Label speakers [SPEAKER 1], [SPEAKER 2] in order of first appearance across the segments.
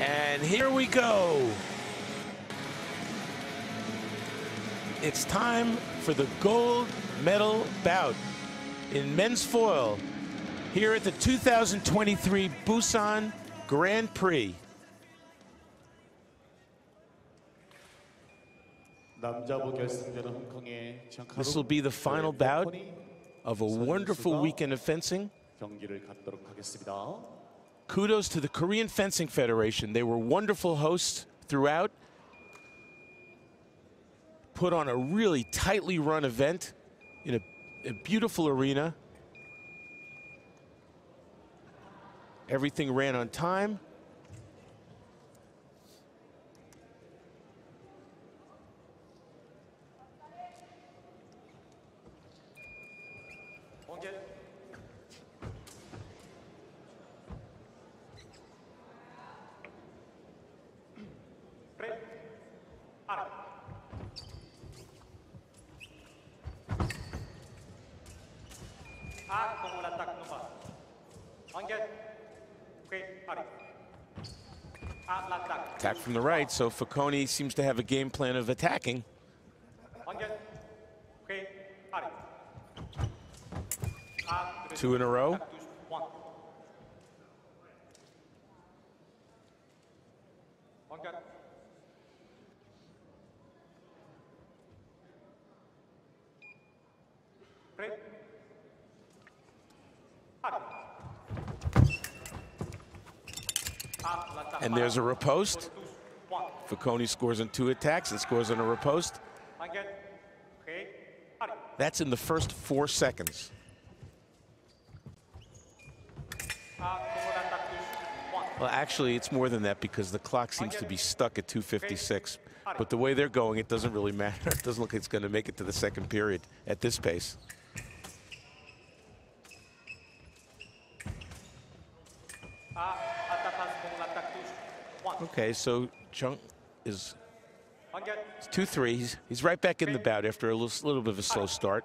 [SPEAKER 1] And here we go. It's time for the gold medal bout in men's foil here at the 2023 Busan Grand Prix. This will be the final bout of a wonderful weekend of fencing. Kudos to the Korean Fencing Federation. They were wonderful hosts throughout. Put on a really tightly run event in a, a beautiful arena. Everything ran on time. Attack from the right, so Foconi seems to have a game plan of attacking. Two in a row. And there's a riposte. Foconi scores on two attacks and scores on a riposte. That's in the first four seconds. Well, actually, it's more than that because the clock seems to be stuck at 256. But the way they're going, it doesn't really matter. It doesn't look like it's going to make it to the second period at this pace. Okay, so Cheung is 2-3. He's, he's right back in the bout after a little, little bit of a slow start.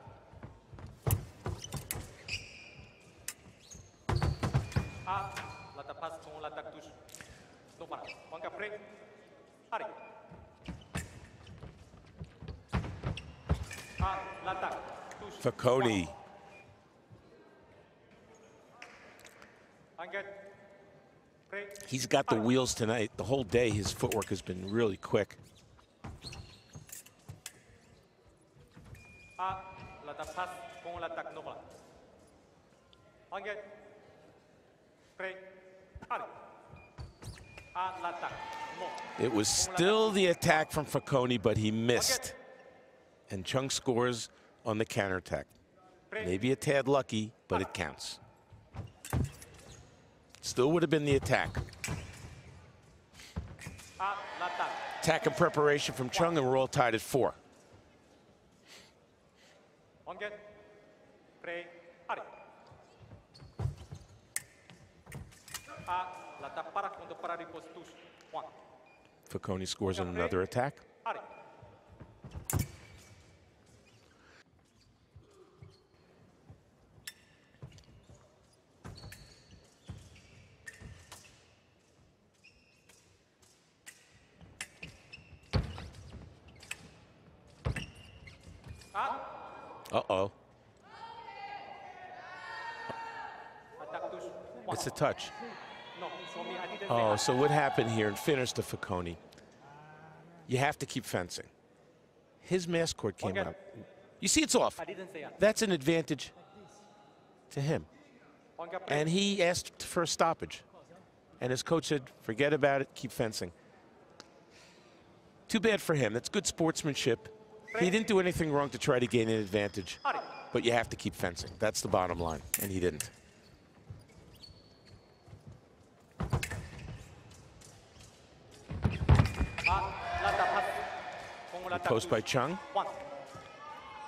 [SPEAKER 1] Foconi He's got the wheels tonight. The whole day, his footwork has been really quick. It was still the attack from Foconi, but he missed. And Cheung scores on the counterattack. Maybe a tad lucky, but it counts. Still would have been the attack. Attack and preparation from Cheung, and we're all tied at four. Foconi scores on another attack. Uh-oh. It's a touch. Oh, so what happened here and finished the Foconi? You have to keep fencing. His mask cord came out. You see it's off. That's an advantage to him. And he asked for a stoppage. And his coach said, forget about it, keep fencing. Too bad for him. That's good sportsmanship. He didn't do anything wrong to try to gain an advantage, but you have to keep fencing. That's the bottom line, and he didn't. Post by Cheung.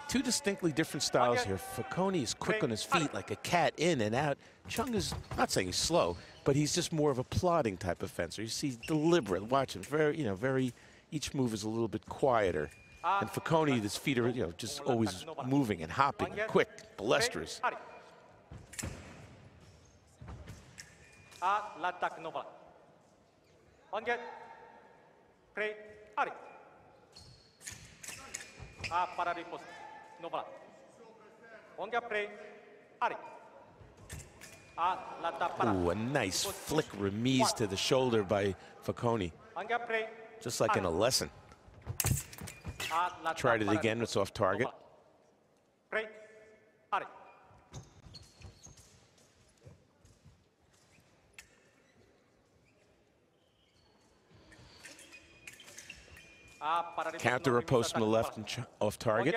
[SPEAKER 1] Two distinctly different styles here. Foconi is quick on his feet like a cat in and out. Cheung is, not saying he's slow, but he's just more of a plodding type of fencer. You see deliberate, watch him, very, you know, very, each move is a little bit quieter. And Foconi, his feet are, you know, just always moving and hopping, and quick, boisterous.
[SPEAKER 2] Ah,
[SPEAKER 1] Ooh, a nice flick remise to the shoulder by Foconi. Just like in a lesson. Tried it again, it's off target. Counter a post on the left and off target.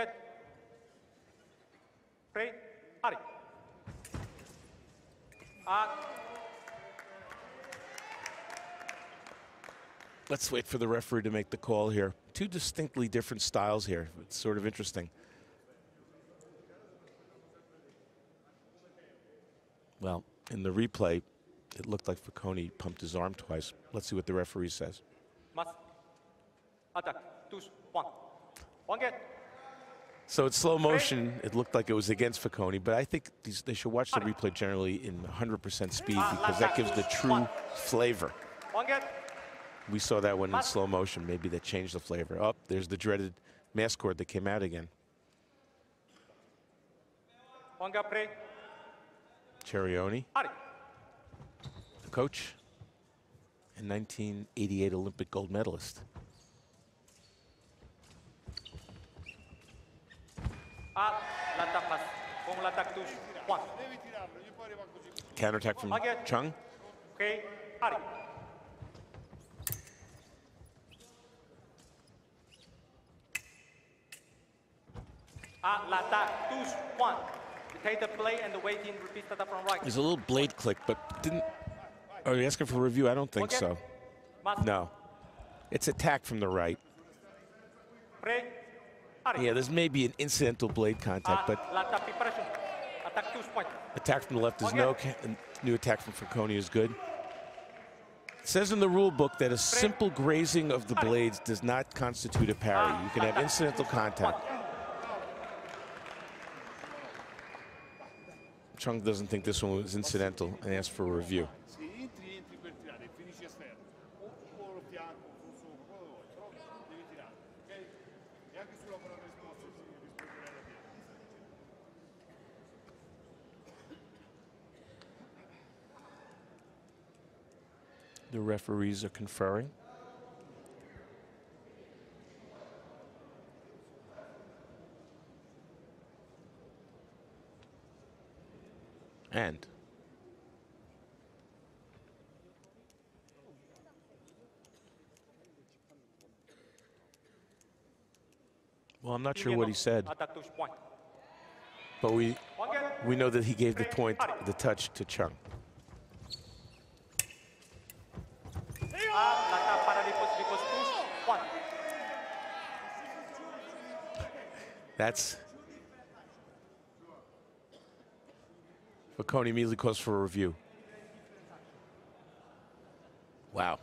[SPEAKER 1] Let's wait for the referee to make the call here. Two distinctly different styles here. It's sort of interesting. Well, in the replay, it looked like Foconi pumped his arm twice. Let's see what the referee says. Attack. Two, one. One get. So it's slow motion. It looked like it was against Foconi, but I think these, they should watch the replay generally in 100% speed ah, because that gives the true flavor. We saw that one in slow motion. Maybe that changed the flavor. Up, oh, there's the dreaded mask cord that came out again. Cerioni, the coach, and 1988 Olympic gold medalist. Counterattack from Cheung. Okay, Ari. One. take the blade and the waiting repeat that from right. There's a little blade click, but didn't. Are you asking for review? I don't think so. No. It's attack from the right. Yeah, there's maybe an incidental blade contact, but attack from the left is no. New attack from Foconi is good. It says in the rule book that a simple grazing of the blades does not constitute a parry. You can have incidental contact. Cheung doesn't think this one was incidental and asked for a review. The referees are conferring. And Well, I'm not sure what he said. But we we know that he gave the point, the touch to Cheung. That's Foconi immediately calls for a review. Wow.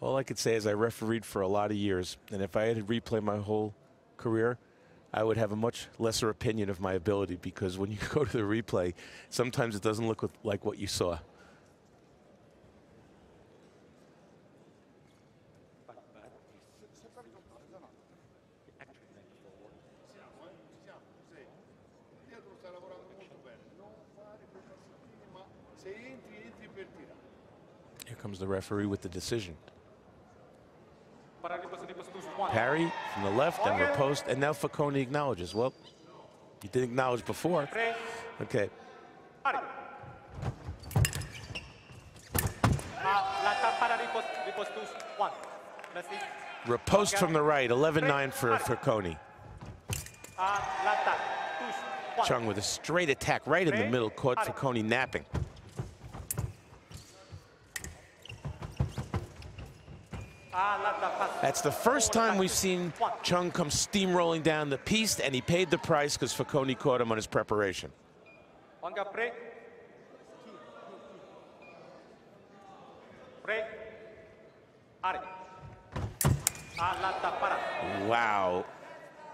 [SPEAKER 1] All I could say is I refereed for a lot of years, and if I had to replay my whole career, I would have a much lesser opinion of my ability because when you go to the replay, sometimes it doesn't look like what you saw. Here comes the referee with the decision. Parry from the left and riposte, and now Foconi acknowledges. Well, he didn't acknowledge before. Okay. Riposte from the right, 11-9 for Foconi. Cheung with a straight attack right in the middle, caught Foconi napping. That's the first time we've seen Cheung come steamrolling down the piste, and he paid the price because Foconi caught him on his preparation. Wow.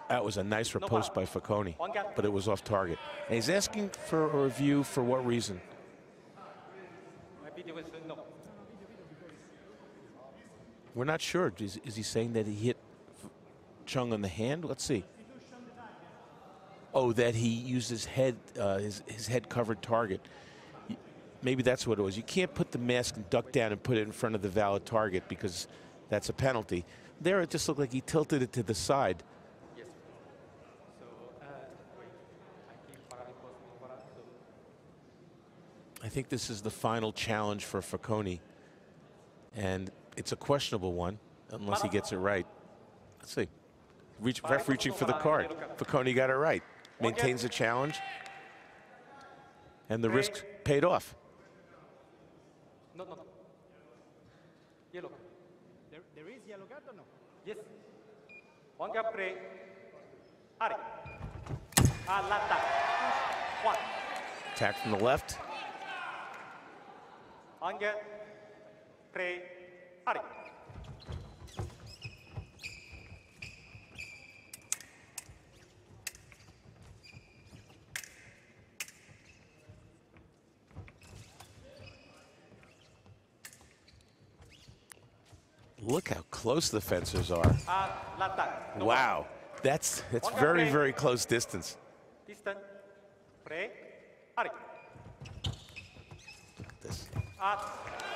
[SPEAKER 1] That was a nice riposte by Foconi, but it was off target. And he's asking for a review for what reason?
[SPEAKER 2] Video is no.
[SPEAKER 1] We're not sure. Is, is he saying that he hit Cheung on the hand? Let's see. Oh, that he used his head, uh, his, his head covered target. Maybe that's what it was. You can't put the mask and duck down and put it in front of the valid target because that's a penalty. There, it just looked like he tilted it to the side.
[SPEAKER 2] Uh, wait. Aquí para repost no para. So,
[SPEAKER 1] I think this is the final challenge for Foconi. And it's a questionable one unless he gets it right. Let's see. Reach, ref reaching for the card. Foconi got it right. Maintains the challenge. And the risk paid off.
[SPEAKER 2] no, no. no. Yellow.
[SPEAKER 3] There, there is yellow card or no?
[SPEAKER 2] Yes. One gap play. Ari. Alata. One.
[SPEAKER 1] Attack from the left.
[SPEAKER 2] One gap. Play. Ari.
[SPEAKER 1] Look how close the fencers are. Wow. That's, that's very, very close distance.
[SPEAKER 2] Distance. Play. Ari.
[SPEAKER 1] This.
[SPEAKER 2] At.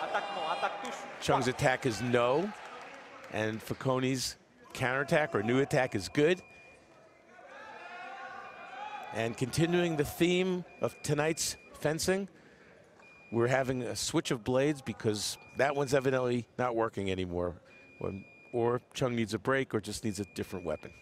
[SPEAKER 2] Attack no. Attack push.
[SPEAKER 1] Cheung's attack is no. And Foconi's counterattack or new attack is good. And continuing the theme of tonight's fencing, we're having a switch of blades because that one's evidently not working anymore. When, or Cheung needs a break or just needs a different weapon.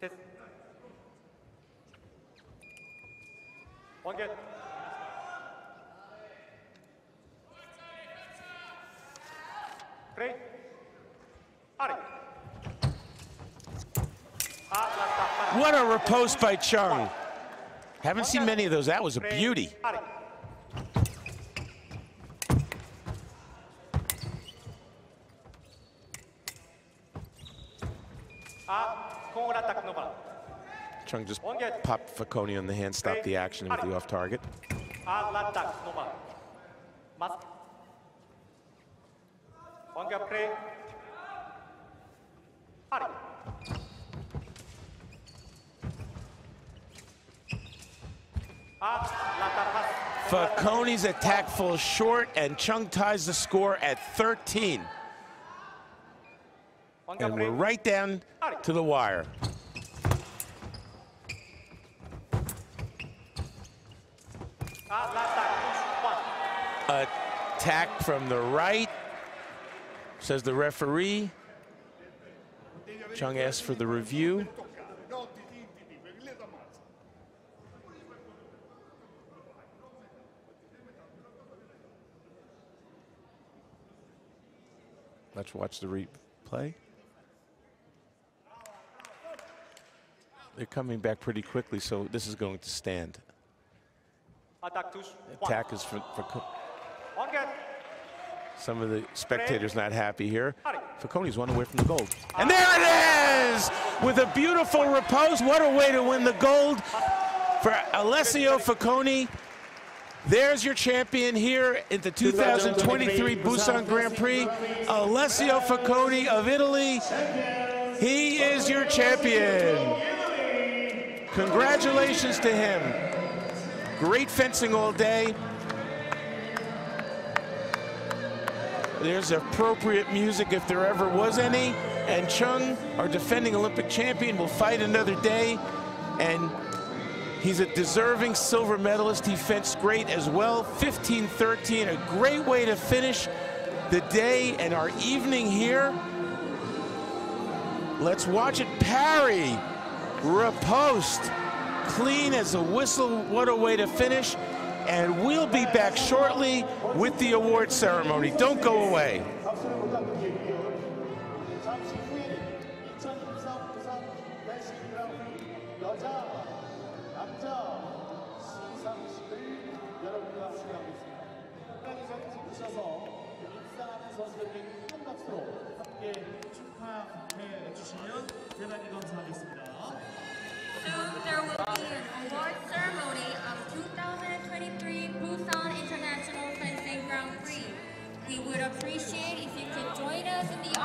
[SPEAKER 2] Test. One get. Play. Ari. Alata. para.
[SPEAKER 1] What a repose by Cheung. Haven't seen many of those. That was a beauty.
[SPEAKER 2] Ari. Ah, con attack no bala.
[SPEAKER 1] Cheung just popped Foconi on the hand, stopped the action with the off target.
[SPEAKER 2] Al-attack, no bala. Mask. One get play. Ari. Al-attack pass.
[SPEAKER 1] Foconi's attack falls short, and Cheung ties the score at 13. And we're right down to the wire.
[SPEAKER 2] Al-attack push. One.
[SPEAKER 1] Attack from the right, says the referee. Cheung asks for the review. Let's watch the replay. They're coming back pretty quickly, so this is going to stand.
[SPEAKER 2] Attack push. One.
[SPEAKER 1] Attack is for, for Some of the spectators not happy here. Foconi's one away from the gold. And there it is! With a beautiful repose. What a way to win the gold for Alessio Foconi. There's your champion here at the 2023 Busan Grand Prix, Alessio Foconi of Italy. He is your champion. Congratulations to him. Great fencing all day. There's appropriate music if there ever was any. And Cheung, our defending Olympic champion, will fight another day. And he's a deserving silver medalist. He fenced great as well. 15-13, a great way to finish the day and our evening here. Let's watch it parry, riposte, clean as a whistle. What a way to finish. And we'll be back shortly with the award ceremony. Don't go away.
[SPEAKER 4] 잠시 후에는 2023 부산 댄싱 그라운드 여자, 남자 시상식을 여러분과 함께하고 있습니다. 끝까지 서 주셔서 입상하는 선수들에게 큰 박수로
[SPEAKER 5] 대단히 감사하겠습니다.
[SPEAKER 4] Soon
[SPEAKER 6] there will be an award ceremony of 2023 Busan International Fencing Grand Prix. We would appreciate if you could join us in the